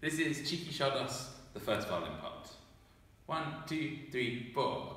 This is Cheeky Shardos, the first violin part. One, two, three, four.